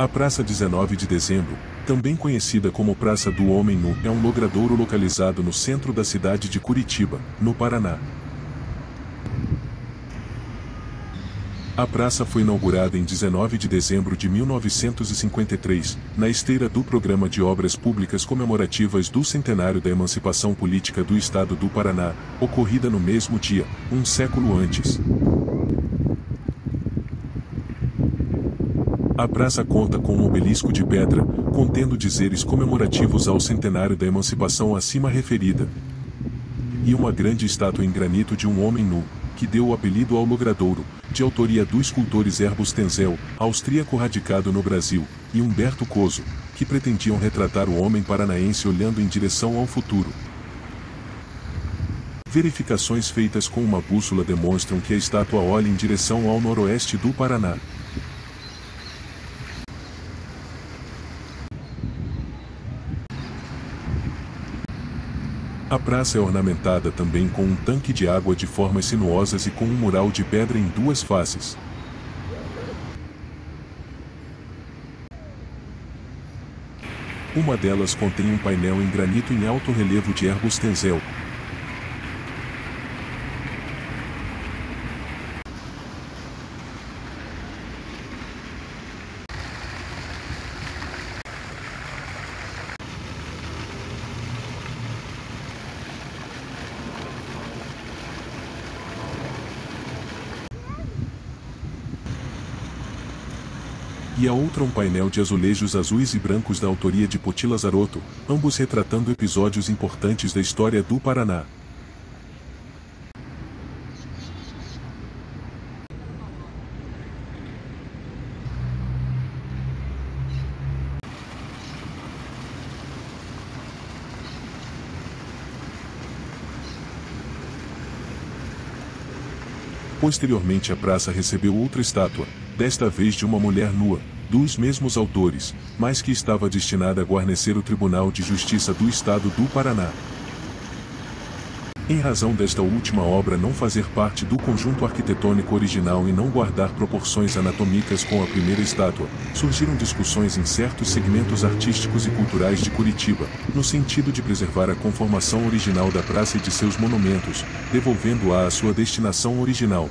A Praça 19 de Dezembro, também conhecida como Praça do Homem Nu, é um logradouro localizado no centro da cidade de Curitiba, no Paraná. A praça foi inaugurada em 19 de dezembro de 1953, na esteira do Programa de Obras Públicas Comemorativas do Centenário da Emancipação Política do Estado do Paraná, ocorrida no mesmo dia, um século antes. A praça conta com um obelisco de pedra, contendo dizeres comemorativos ao centenário da emancipação acima referida, e uma grande estátua em granito de um homem nu, que deu o apelido ao logradouro, de autoria do escultor Erbus Tenzel, austríaco radicado no Brasil, e Humberto Coso, que pretendiam retratar o homem paranaense olhando em direção ao futuro. Verificações feitas com uma bússola demonstram que a estátua olha em direção ao noroeste do Paraná. A praça é ornamentada também com um tanque de água de formas sinuosas e com um mural de pedra em duas faces. Uma delas contém um painel em granito em alto relevo de Erbus Tenzel, e a outra um painel de azulejos azuis e brancos da autoria de Poti Lazarotto, ambos retratando episódios importantes da história do Paraná. Posteriormente a praça recebeu outra estátua, desta vez de uma mulher nua, dos mesmos autores, mas que estava destinada a guarnecer o Tribunal de Justiça do Estado do Paraná. Em razão desta última obra não fazer parte do conjunto arquitetônico original e não guardar proporções anatômicas com a primeira estátua, surgiram discussões em certos segmentos artísticos e culturais de Curitiba, no sentido de preservar a conformação original da praça e de seus monumentos, devolvendo-a à sua destinação original,